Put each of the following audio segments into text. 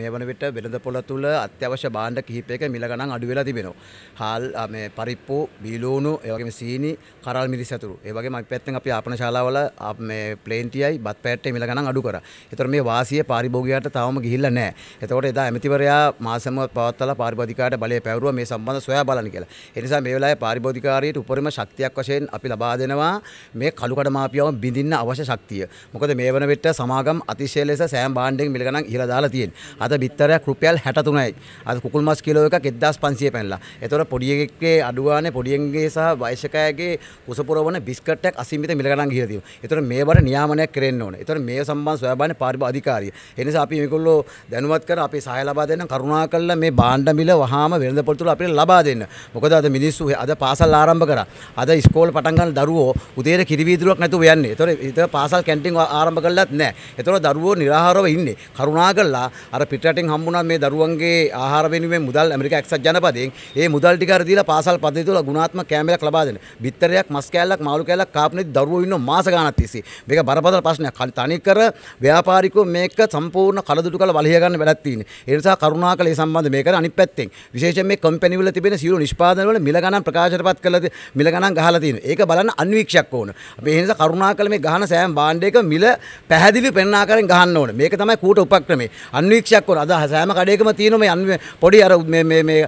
මේ වන විට වෙළඳ පොළ තුළ අත්‍යවශ්‍ය භාණ්ඩ කිහිපයක මිල ගණන් අඩු වෙලා තිබෙනවා. හාල් මේ පරිප්පු, බීලූණු, ඒ වගේම සීනි, කරල් මිරිස් ඇතුළු. ඒ වගේම අපි පැත්තෙන් අපි ආපන ශාලාවල මේ ප්ලේන්ටියයි බත් පැට්ටේ මිල ගණන් අඩු කරා. ඒතර මේ වාසිය පාරිභෝගිකයාට තවම ගිහිල්ලා නැහැ. එතකොට එදා ඇමතිවරයා මාසම පවත්වලා පාරිභෝගිකයාට බලය පැවරුවා මේ සම්බන්ධ සොයා බලන්න කියලා. ඒ නිසා මේ වෙලාවේ පාරිභෝගිකාරියට උපරිම ශක්තියක් වශයෙන් අපි ලබා දෙනවා මේ කළුකඩ මාපියව බිඳින්න අවශ්‍ය ශක්තිය. මොකද මේ වන විට සමාගම් අතිශය ලෙස සෑම භාණ්ඩයක මිල ගණන් ඉහළ දාලා තියෙනවා. අද බිත්තරයක් රුපියල් 63යි. අද කුකුල් මස් කිලෝ එකක් 1500 පැනලා. ඒතකොට පොඩි එකෙක්ගේ අඩුවානේ පොඩියෙන්ගේ සහ වයසකයාගේ කුස පුරවන බිස්කට් එකක් අසීමිත මිල ගණන් ගිහලා තියෙනවා. ඒතකොට මේවට නියාමනයක් කරෙන්න ඕනේ. ඒතකොට මේ සම්බන්ධ සොයා බලන්නේ පාරිභෝගික අධිකාරිය. ඒ නිසා අපි මේගොල්ලෝ දැනුවත් කර අපි සහාය ලබා දෙන්න කරුණාකරලා මේ භාණ්ඩ මිල වහාම වෙළඳ පොළ තුල අපිට ලබා දෙන්න. මොකද අද මිනිස්සු අද පාසල් ආරම්භ කරා. අද ඉස්කෝල පටන් ගන්න දරුවෝ උදේට කිරි වීදුරුවක් නැතුව යන්නේ. ඒතකොට ඒතර පාසල් කැන්ටින් ආරම්භ කළත් නැහැ. ඒතකොට දරුවෝ නිරාහාරව ඉන්නේ. කරුණාකරලා අර පිටරටින් හම්බුණා මේ දරුවන්ගේ ආහාර වෙනුවෙන් මුදල් ඇමරිකා එක්සත් ජනපදයෙන් ඒ මුදල් ටික අර දීලා පාසල් පද්ධතිය තුළ ගුණාත්මක කෑමයක් ලබා දෙන්න. බිත්තරයක් මස් කෑල්ලක් මාළු කෑල්ලක් කාපුනේ දරුවෝ ඉන්න මාස ගාණක් තිස්සේ. මේක බරපතල ප්‍රශ්නයක්. තනිකර ව්‍යාපාරිකෝ මේක සම්පූර්ණ කලදුටු කළ වලහිය ගන්න වැඩක් තියෙන්නේ. ඒ නිසා කරුණාකර මේ සම්බන්ධ මේක අනිත් පැත්තෙන් විශේෂයෙන් මේ කම්පැනි වල තිබෙන සියලු නිෂ්පාදන වල මිල ගණන් ප්‍රකාශයටපත් කළා මිල ගණන් ගහලා තියෙනවා. ඒක බලන්න අන්වීක්ෂයක් ඕන. අපි ඒ නිසා කරුණාකර මේ ගහන සෑම භාණ්ඩයක මිල පැහැදිලි පෙන්න ආකාරයෙන් ගහන්න ඕන. මේක තමයි කූට උපක්‍රමය. අන්වීක්ෂයක් ඕන. අද සෑම කඩේකම තියෙනවා මේ පොඩි අර මේ මේ මේ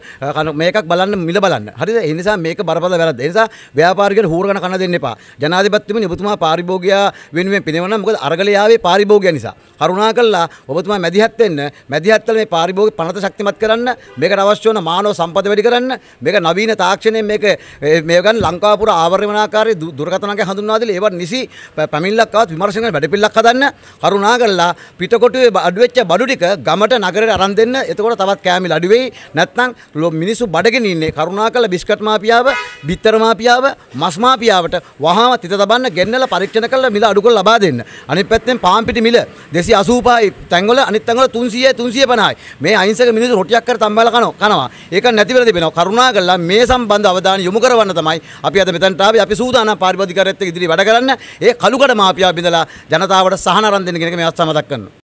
මේකක් බලන්න මිල බලන්න. හරිද? ඒ නිසා මේක බරපතල වැරද්ද. ඒ නිසා ව්‍යාපාරිකයන්ට හූරගෙන කන දෙන්න එපා. ජනාධිපතිතුමනි ඔබතුමා පාරිභෝගිකයා වෙනුවෙන් පිනවන්න මොකද අරගලේ ආවේ පාරිභෝගිකයා නිසා. කරුණාකරලා ඔබතුමා මැදිහත් වෙන්න. මැදිහත් වෙලා මේ පාරිභෝගික පනත ශක්තිමත් කරන්න. මේකට අවශ්‍ය වන මානව සම්පත වැඩි කරන්න. මේක නවීන තාක්ෂණයෙන් මේක මේ ගන්න ලංකාව පුරා ආවරණය වන ආකාරයේ දුරකථන අංගය හඳුන්වා දීලා ඒවත් නිසි පැමිණිල්ලක් ආවත් විමර්ශන කරන වැඩපිළිවෙලක් හදන්න. කරුණාකරලා පිටකොටුවේ අඩු වෙච්ච බඩු ටික ගමට නගරයට අරන් දෙන්න. එතකොට තවත් කෑමිල අඩු වෙයි. නැත්නම් මිනිස්සු බඩගෙන ඉන්නේ. කරුණාකරලා බිස්කට් මාපියාව, බිත්තර මාපියාව, මස් මාපියාවට වහාම තිත තබන්න ගෙන්නලා පරීක්ෂණ කරලා මිල අඩු කරලා ලබා දෙන්න. අනිත් පැත්තෙන් පාන් පිටි මිල 285යි තැන්වල අනිත් තැන්වල 300යි 350යි. මේ අහිංසක මිනිස්සු රොටියක් කර තම්බල කනවා. කනවා. ඒක නැති වෙලා තිබෙනවා. කරුණාකරලා මේ සම්බන්ධ අවධානය යොමු කරවන්න තමයි අපි අද මෙතනට ආවේ. අපි සූදානම් පාරිභෝගිකයත් එක්ක ඉදිරි වැඩ කරන්න. ඒ කළුකඩ මාපියා බිඳලා ජනතාවට සහන අරන් දෙන්න කියන එක මේ අවස්ථාව මතක් කරනවා.